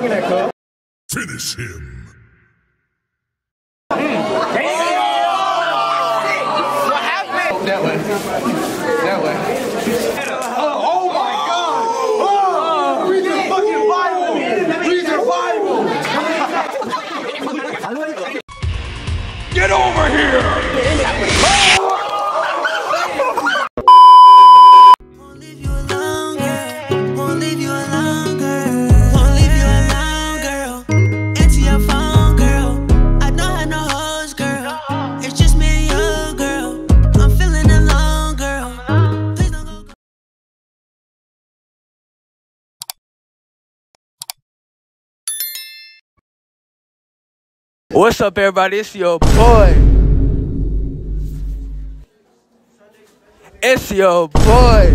looking at, cuz? Finish him. What happened? That way. That way. Oh, my God! Oh, read the fucking Bible! Read the Bible! Get over here! What's up, everybody? It's your boy. It's your boy.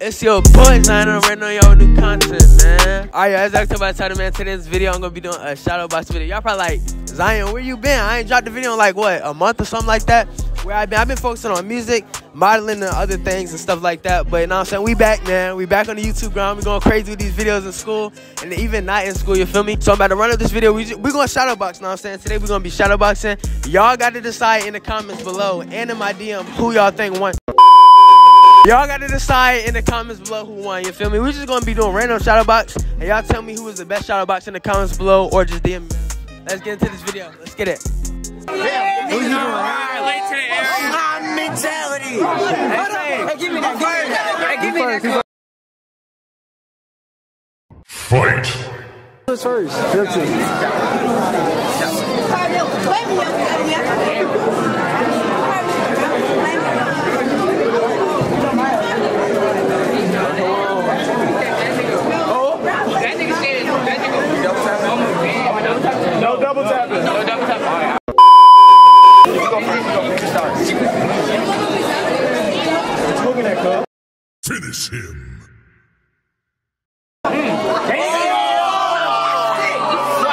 It's your boy, Zion on your new content, man. Alright, as I talked about title, man, today's video, I'm gonna be doing a shadow box video. Y'all probably like, Zion, where you been? I ain't dropped the video in like, what, a month or something like that? Where I've been? I've been focusing on music, modeling, and other things and stuff like that. But you know what I'm saying? We back, man. We back on the YouTube ground. We going crazy with these videos in school and even not in school, you feel me? So I'm about to run up this video. We, we going shadow box, know what I'm saying? Today we're gonna be shadow boxing. Y'all got to decide in the comments below and in my DM who y'all think won. Y'all gotta decide in the comments below who won, you feel me? We're just gonna be doing random shadow box, and y'all tell me who is the best shadow box in the comments below, or just DM me. Let's get into this video. Let's get it. Fight. No double tapping. No double tapping. All right. What you looking at, cuz? Finish him. What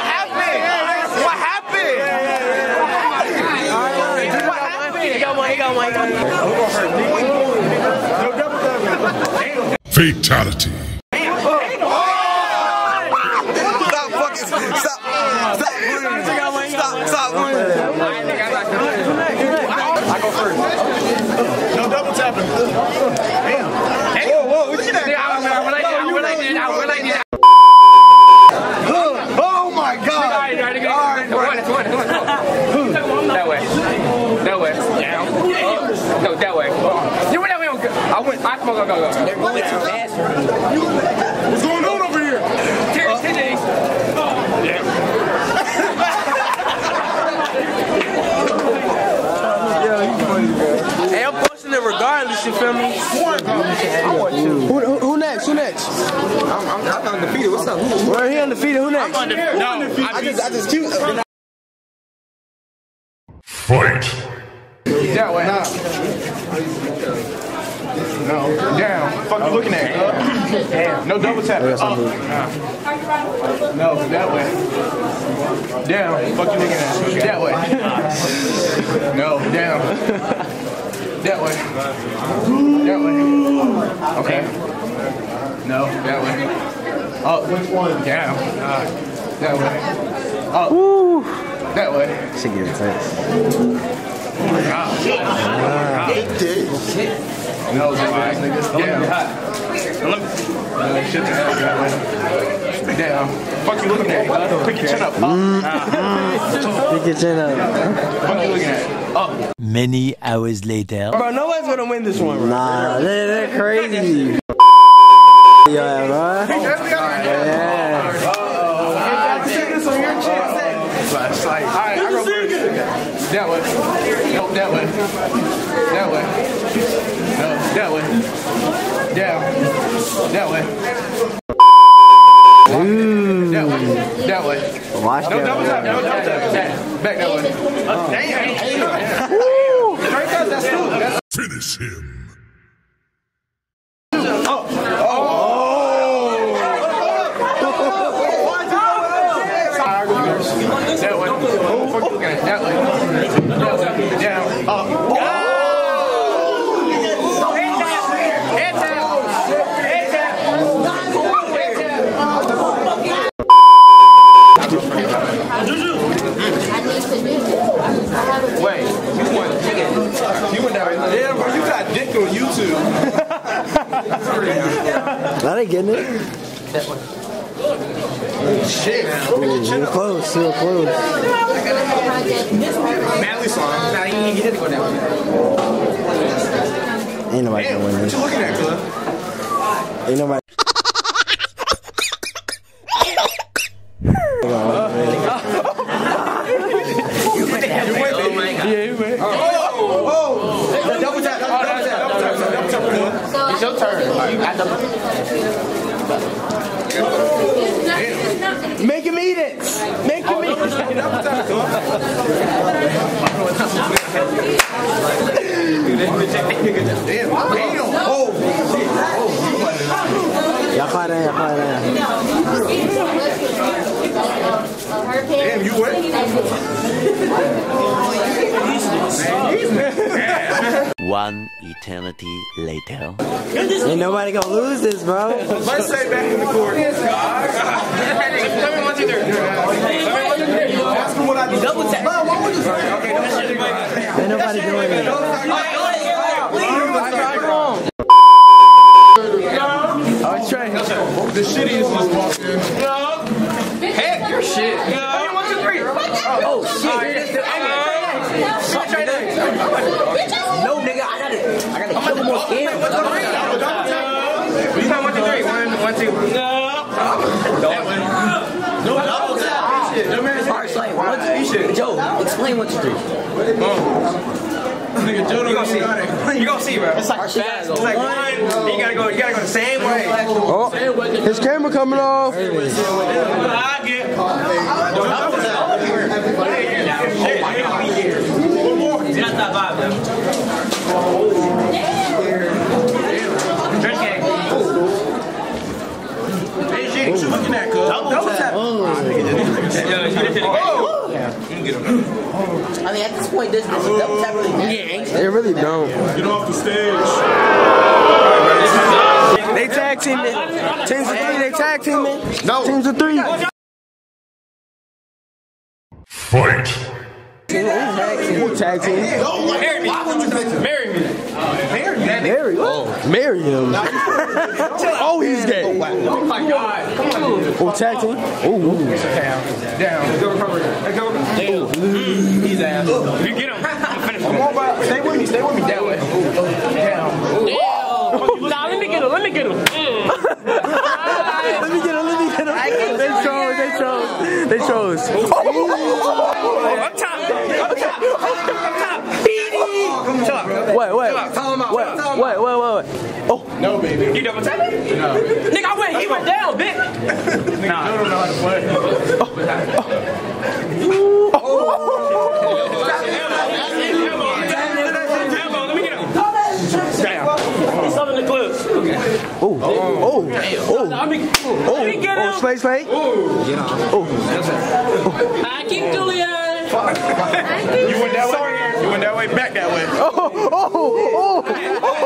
happened? What happened? He got one, he got one, he got one. No double tapping. Fatality. Stop fucking stop stop winning. Stop stop winning. I go first. No double tapping. Damn. Whoa, whoa, what you that? Oh my god. That way. That way. Yeah. No, that way. You went that way. I went. I smoke. Go, go, go. They're going too fast. What's going on over here? Cheers, TJ. Uh, hey, I'm posting it regardless, you feel me? Who, who, who next? Who next? I'm, I'm, I'm undefeated. What's up? Who- We're here undefeated. Who next? No, I just I just cute. Fight. That way. No. Down. Fuck you looking at? cuz? Damn. No double tapping. Up. Uh, no, that way. Down. Fuck you looking at? That way. No, down. That way. That way. Okay. No, that way. Up. Which one? Down. That way. Up. That way. She gets it. Should get intense. No, that way. Down. No, shit the ass that way. Fuck you looking at? Pick your chin up. Up. Pick your chin up. Fuck you looking at? Up. Many hours later. Bro, nobody's gonna win this one, bro. Nah, they're, they're crazy. yeah, bro. Yeah. Alright, I go first. That way. No, that way. That way. No, that way. Down. That way. Ooh. Mmm. That way. That way. Watch No that. double tap. No double tap. Back, back that way. Damn. Straight up, that's two. That's Finish him. that way. Oh, fuck you looking at? That way. That way. Down. Up. Now they getting it. Eh? That one. Shit. Ooh, real close, real close. Madly song. Nah, he, he didn't go down. Ain't nobody Damn, gonna win what this. you looking at, cuz? Ain't nobody. Oh my god. Yeah, you man. Double tap, double tap, double tap, double tap. It's your turn. At the Make him eat it. Make him eat it. Damn, damn. Oh. Oh, Y'all quiet down, y'all quiet down. damn, you wet? One eternity later. Ain't nobody gonna lose this, bro. Let's say back in the court. Tell me one, two, three. Ask him what I do. Double tap. Bro, what would you say? Okay, don't say it. Ain't nobody doing it. Kill him more skin. You count one, two, three. One, one, two. Alright, explain. One, two, Joe, explain one, two, three. You gonna see. You gonna see, bro. It's like fast. One. You gotta go. You gotta go the same way. Oh, his camera coming off. I get. That's that vibe, though. Dress gang. Hey, G, what you looking at, cuz? Double tap. Yo, you did it again. I mean, at this point, this, this double tap really means They really don't. Get off the stage. They tag team it. Teams of three, they tag team it. No. Teams of three. Fight. Who tag team? Marry me. Marry me. Marry. Oh. Marry him. oh, he's gay. Oh my god. Come on. Oh, tag team. Oh, Down. Go recover. Let's go. He's ass. You get him. I'm finish him. Come on, stay with me. Stay with me. That way. Nah, let me get him. Let me get him. Let me get him. Let me get him. They chose. They chose. They chose. Up top. Up top. Up top. Chill out. Wait, wait. Tell him out. Wait, wait, wait, wait, wait. Oh, no, baby. You double tap it? No. Nigga, I went. He went down, bitch. Nah. I don't know how to play. Elbow, let me get him. He's up in the clips. oh, oh, oh. Let me, let me get Oh, him. space fake. I keep Julian. You went that way. You went that way. Back that way. Oh, oh, oh. oh.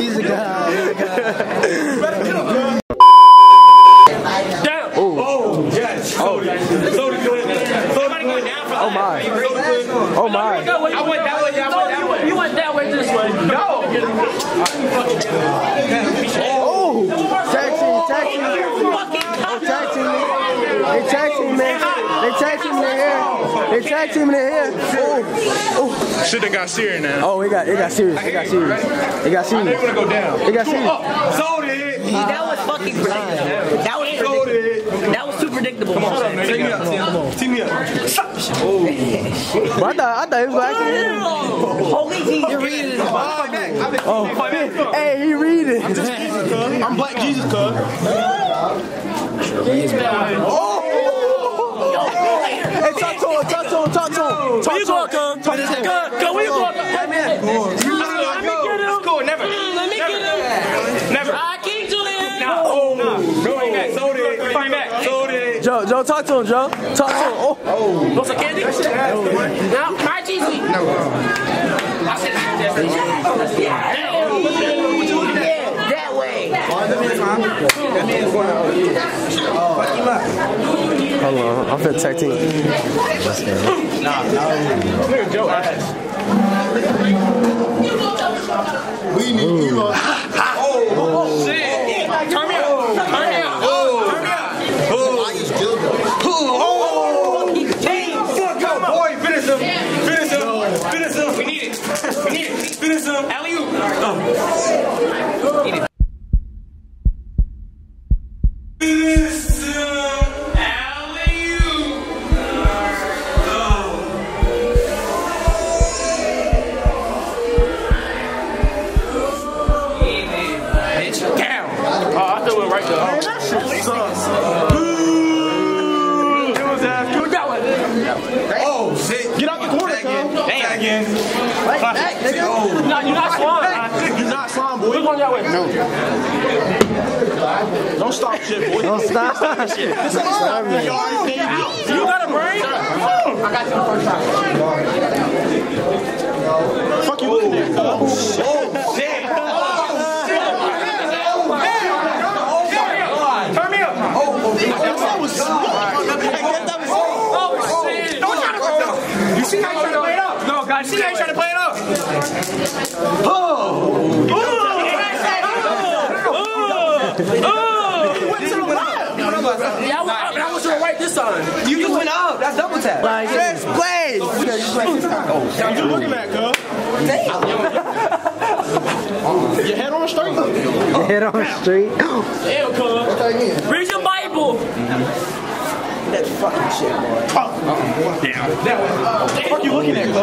He's a guy. He's a guy. Down. Oh, yes. Oh, so did you. Somebody going down for Oh my. Oh my. I went that way. I went that way. You went that way this way. No. Oh, tag team, tag team. Oh, tag team. They tag team, man. They tag team in here. They tag team in here. Oh, oh. Shit, they got serious now. Oh, it got, it got serious. It got serious. It got serious. They wanna go down. It got serious. Sold it. That was fucking predictable. That was predictable. That was too predictable. Come on, Team me up. Team me up. But I thought, I thought he was actually. Holy Jesus, you're reading it. Oh, hey, he reading. I'm Black Jesus, cuz. Hey, talk to him, talk to him, talk to him. Talk to him. Talk to him. Go, where you going? Let me get him. Cool, never. Let me get him. Never. Ah, I keep Julian. No, no. Fight back. Sold it. Fight back. Sold it. Joe, Joe, talk to him, Joe. Talk to him. Oh, oh. Want some candy? No. My cheesy. No. I said Yeah, that way. that means one. Hold on, I'm finna tag team. Nigga Joe ass. We need you. Oh, shit. On that way. No. Don't stop shit, boy. Don't stop. Shit. You already paid me. You got a brain? Fuck you looking at, cuz. Turn me up. That was Oh, shit. Don't try to You see how you trying to play it up? No, guys, you see how you trying to play it up? Oh! Yeah, I went up, and I want you to right this time. You just went up. That's double tap. First place. Oh, you looking at, cuz. Your head on straight. Head on the street. Damn, cuz. Read your Bible. Mm-hmm. That fucking shit, boy. Oh. Damn. Uh, what Fuck you oh. looking at, cuz.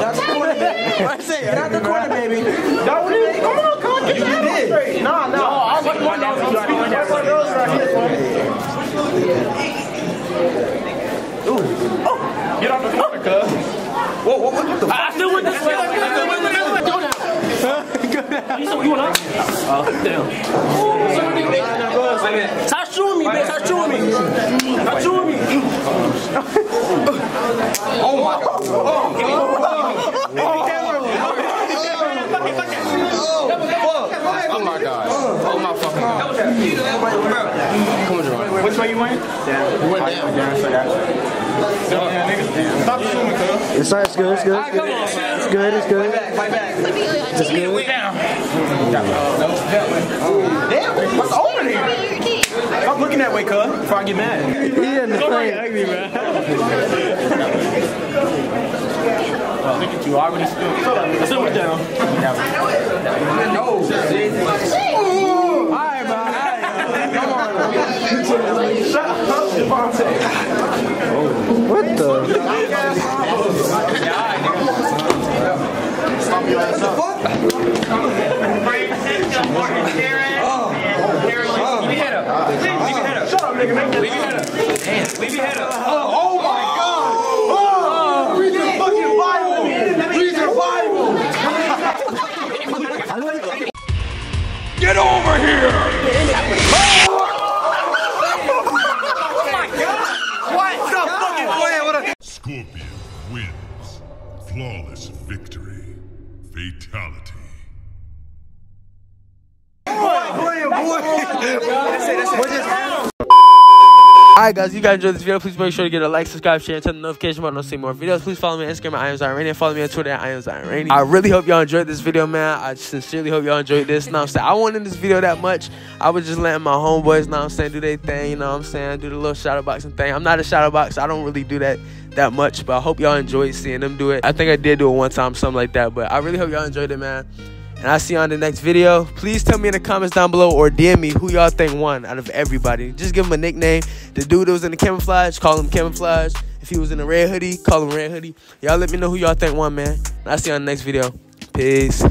That's the corner, baby. I say, get out the corner, baby. That what it is? Come on, cuz. Get your head on straight. Nah, nah. I was down. Get out the corner, cuz. Whoa, whoa, what the I still went this way. Went this way. Go down. You you went up? Oh, damn. Stop shooting me, man. Stop shooting me. Stop shooting me. Oh my god. Oh my god. Oh my fucking god. Come on, Jerome. Which way you went? Down. You went down. Down, so that. Yeah, nigga. Stop assuming, cuz. It's, it's good, it's good, it's good. It's good, it's good. Fight back. It's good. Down. Damn, what's over there? Stop looking that way, cuz. Before I get mad. He in the thing. Look at you, already still. Sit me down. Alright, bro. Alright. Come on. Shut up, Devontae. What the? Leave your head Alright guys, you guys enjoyed this video. Please make sure to get a like, subscribe, share, and turn the notification button to see more videos. Please follow me on Instagram at I am Rainey and follow me on Twitter at I am Rainey. I really hope y'all enjoyed this video, man. I sincerely hope y'all enjoyed this. Now I'm saying I wasn't in this video that much. I was just letting my homeboys, now I'm saying, do their thing, you know what I'm saying? Do the little shadow boxing thing. I'm not a shadow boxer. I don't really do that that much, but I hope y'all enjoyed seeing them do it. I think I did do it one time, something like that, but I really hope y'all enjoyed it, man. And I'll see you on the next video. Please tell me in the comments down below or DM me who y'all think won out of everybody. Just give him a nickname. The dude that was in the camouflage, call him camouflage. If he was in the red hoodie, call him red hoodie. Y'all let me know who y'all think won, man. And I'll see you on the next video. Peace.